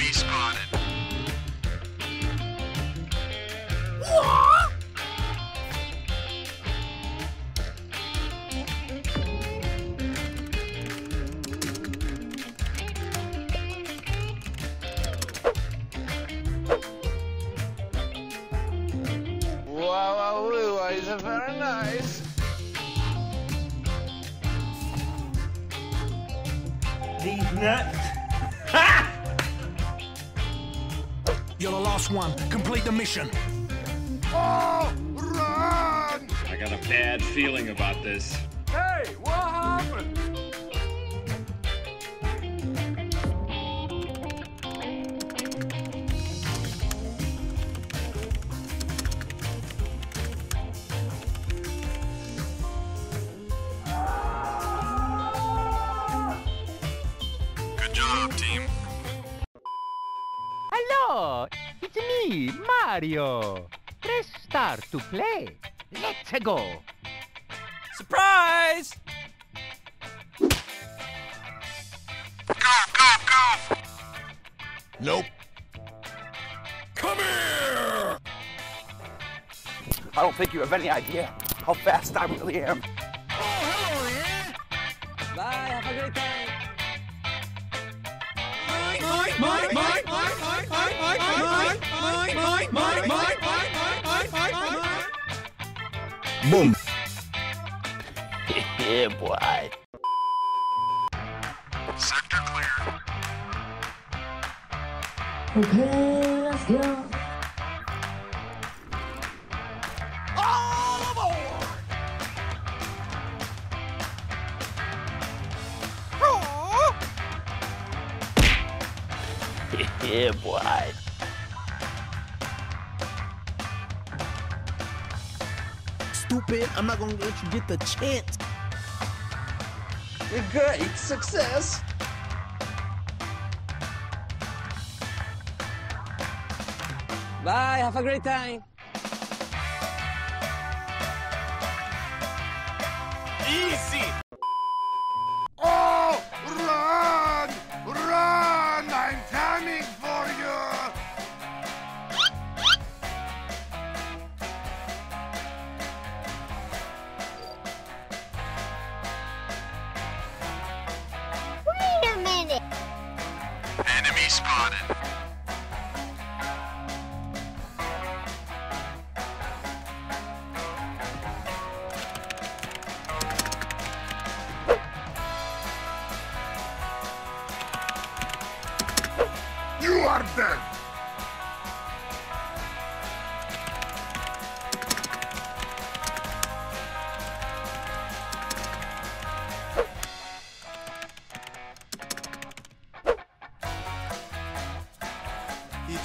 Enemy spotted. Wow, wow, wow, is very nice. These nuts. You're the last one. Complete the mission. Oh, run! I got a bad feeling about this. Hey, what happened? Me, Mario. Press start to play. Let's go. Surprise! Go, go, go! Nope. Come here! I don't think you have any idea how fast I really am. Oh, Bye, have a great time. Boom. yeah, boy. Sector clear. Okay, let's go. yeah, boy. Stupid. I'm not gonna let you get the chance. Great success. Bye, have a great time. Easy. Spotted.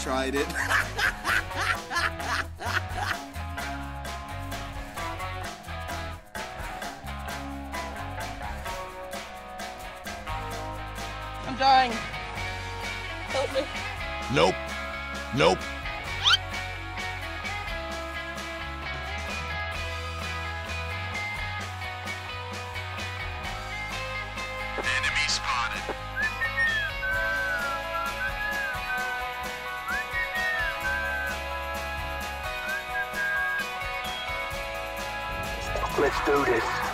Tried it. I'm dying. Help me. Nope. Nope. Let's do this.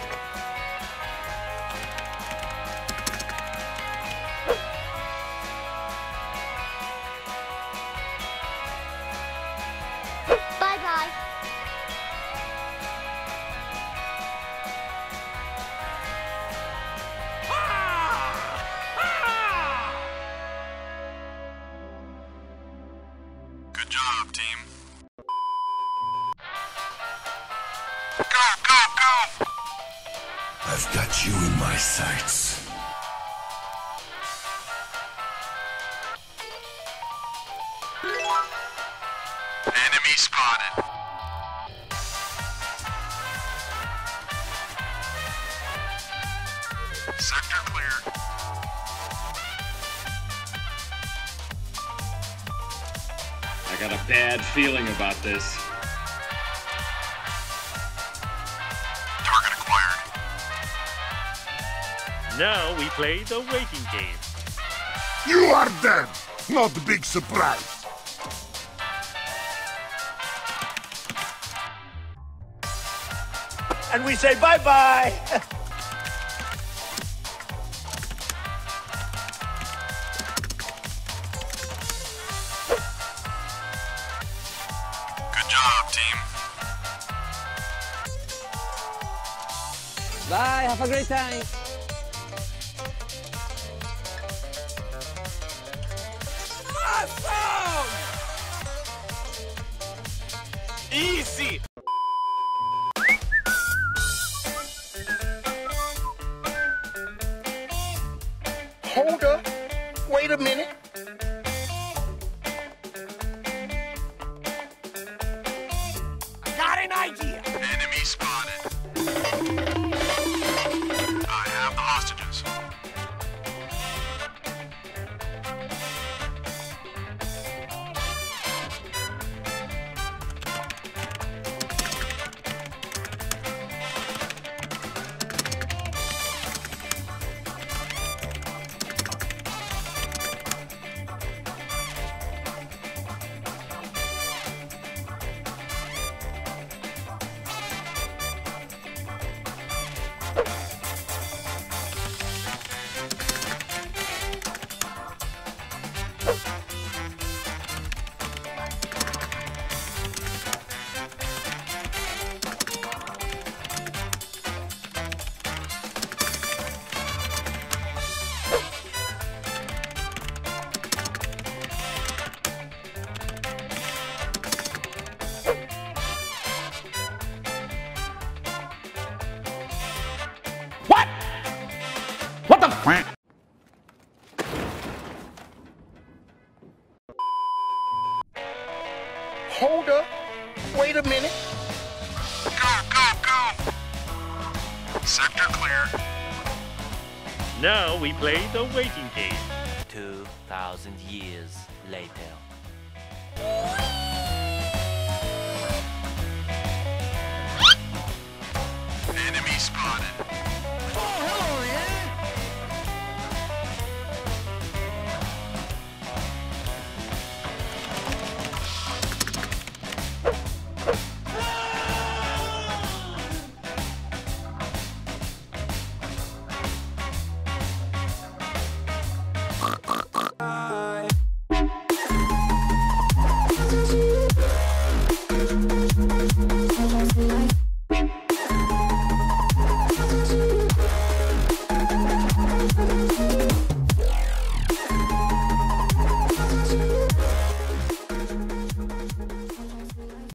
Spotted. Sector clear. I got a bad feeling about this. Target acquired. Now we play the waiting game. You are dead! Not a big surprise. And we say bye bye. Good job, team. Bye, have a great time. Wait a you Hold up. Wait a minute. Go, go, go! Sector clear. Now we play the waiting game. 2,000 years later. Whee!